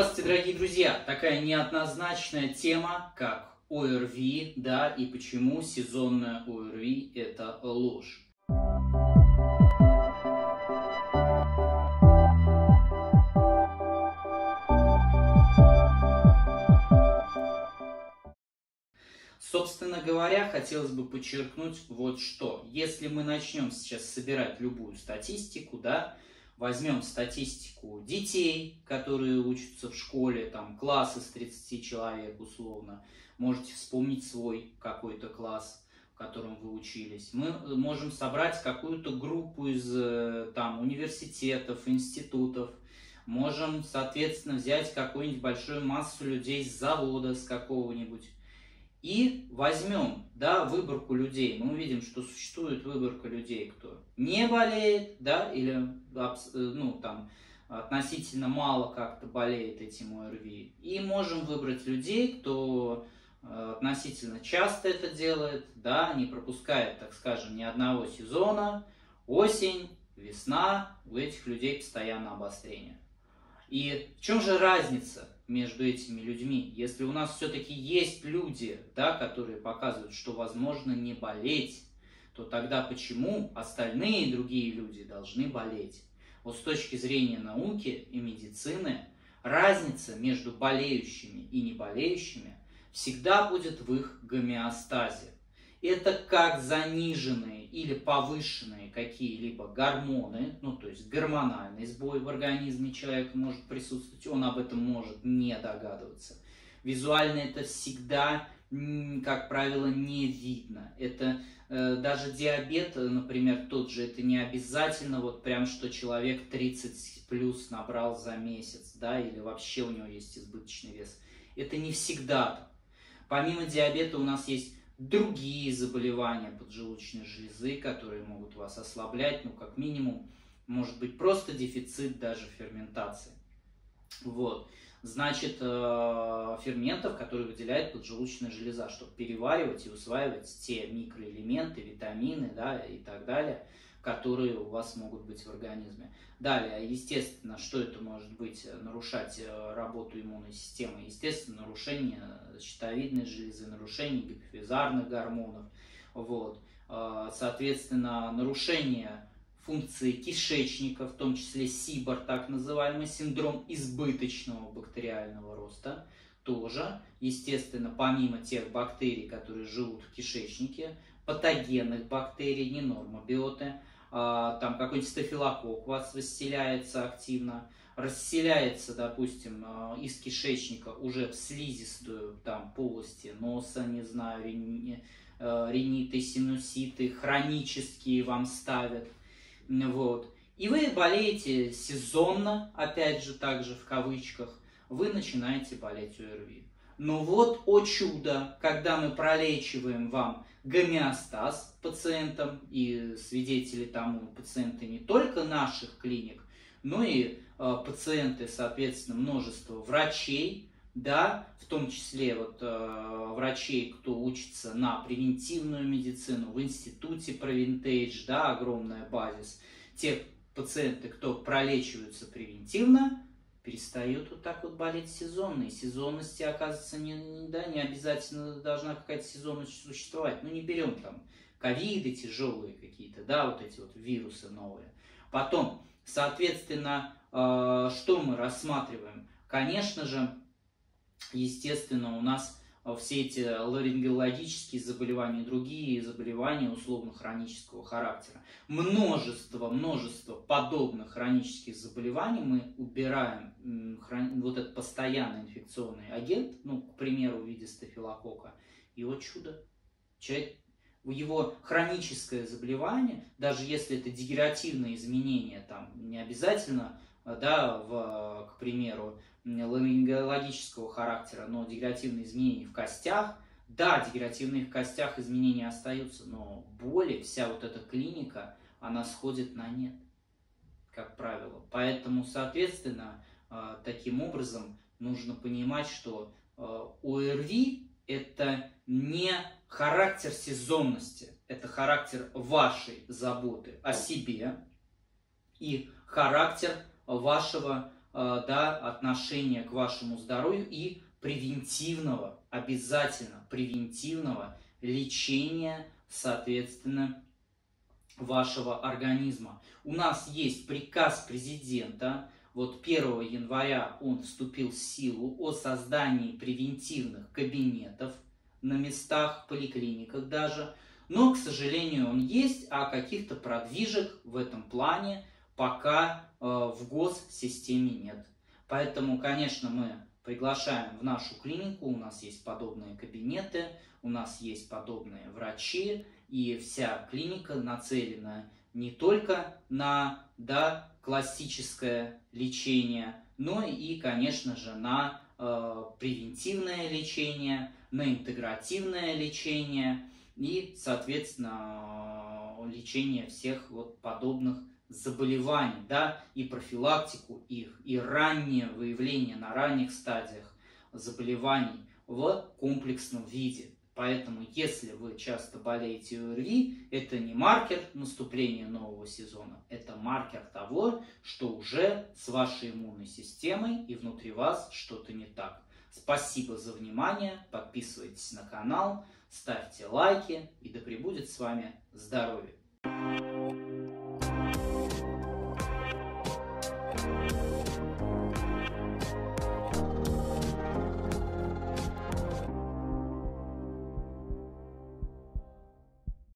Здравствуйте, дорогие друзья! Такая неоднозначная тема, как ОРВИ, да, и почему сезонная ОРВИ – это ложь. Собственно говоря, хотелось бы подчеркнуть вот что. Если мы начнем сейчас собирать любую статистику, да, возьмем статистику детей, которые учатся в школе, там класс из 30 человек условно, можете вспомнить свой какой-то класс, в котором вы учились. Мы можем собрать какую-то группу из э, там университетов, институтов, можем, соответственно, взять какую-нибудь большую массу людей с завода, с какого-нибудь, и возьмем да, выборку людей, мы увидим, что существует выборка людей, кто не болеет, да, или э, ну, там, относительно мало как-то болеет этим ОРВИ. И можем выбрать людей, кто э, относительно часто это делает, да, не пропускает, так скажем, ни одного сезона, осень, весна, у этих людей постоянно обострение. И в чем же разница между этими людьми? Если у нас все-таки есть люди, да, которые показывают, что возможно не болеть, то тогда почему остальные другие люди должны болеть? Вот с точки зрения науки и медицины, разница между болеющими и не болеющими всегда будет в их гомеостазе это как заниженные или повышенные какие-либо гормоны, ну то есть гормональный сбой в организме человека может присутствовать, он об этом может не догадываться. Визуально это всегда, как правило, не видно. Это э, даже диабет, например, тот же, это не обязательно вот прям, что человек 30 плюс набрал за месяц, да, или вообще у него есть избыточный вес. Это не всегда Помимо диабета у нас есть другие заболевания поджелудочной железы, которые могут вас ослаблять, ну, как минимум, может быть просто дефицит даже ферментации. Вот. Значит, э, ферментов, которые выделяет поджелудочная железа, чтобы переваривать и усваивать те микроэлементы, витамины да, и так далее, которые у вас могут быть в организме. Далее, естественно, что это может быть? Нарушать э, работу иммунной системы. Естественно, нарушение щитовидной железы, нарушение гипофизарных гормонов. Вот. Э, соответственно, нарушение функции кишечника, в том числе СИБОР, так называемый синдром избыточного бактериального роста, тоже, естественно, помимо тех бактерий, которые живут в кишечнике, патогенных бактерий, не нормобиоты, а, там какой-нибудь стафилококк у вас расселяется активно, расселяется, допустим, а, из кишечника уже в слизистую там полости носа, не знаю, а, риниты, синуситы, хронические вам ставят, вот. И вы болеете сезонно, опять же, также в кавычках, вы начинаете болеть ОРВИ. Но вот, о чудо, когда мы пролечиваем вам гомеостаз пациентам, и свидетели тому пациенты не только наших клиник, но и э, пациенты, соответственно, множество врачей, да, в том числе вот э, врачей, кто учится на превентивную медицину в институте Провинтейдж, да, огромная базис, те пациенты, кто пролечиваются превентивно, перестают вот так вот болеть сезонно. И сезонности, оказывается, не, да, не обязательно должна какая-то сезонность существовать. Ну, не берем там ковиды тяжелые какие-то, да, вот эти вот вирусы новые. Потом, соответственно, э, что мы рассматриваем? Конечно же, естественно, у нас все эти ларингологические заболевания и другие заболевания условно-хронического характера. Множество, множество подобных хронических заболеваний мы убираем вот этот постоянный инфекционный агент, ну, к примеру, в виде стафилокока, и вот чудо. Человек, его хроническое заболевание, даже если это дегенеративные изменения, там не обязательно да, в, к примеру, ларингологического характера, но дегенеративные изменения в костях, да, дегенеративные в костях изменения остаются, но боли, вся вот эта клиника, она сходит на нет, как правило. Поэтому, соответственно, э, таким образом нужно понимать, что э, ОРВИ – это не характер сезонности, это характер вашей заботы о себе и характер вашего да, отношения к вашему здоровью и превентивного, обязательно превентивного лечения, соответственно, вашего организма. У нас есть приказ президента, вот 1 января он вступил в силу о создании превентивных кабинетов на местах, поликлиниках даже, но, к сожалению, он есть, а каких-то продвижек в этом плане пока э, в госсистеме нет. Поэтому, конечно, мы приглашаем в нашу клинику, у нас есть подобные кабинеты, у нас есть подобные врачи, и вся клиника нацелена не только на да, классическое лечение, но и, конечно же, на э, превентивное лечение, на интегративное лечение и, соответственно, лечение всех вот подобных заболеваний, да, и профилактику их, и раннее выявление на ранних стадиях заболеваний в комплексном виде. Поэтому, если вы часто болеете ОРВИ, это не маркер наступления нового сезона, это маркер того, что уже с вашей иммунной системой и внутри вас что-то не так. Спасибо за внимание, подписывайтесь на канал, ставьте лайки и да пребудет с вами здоровье.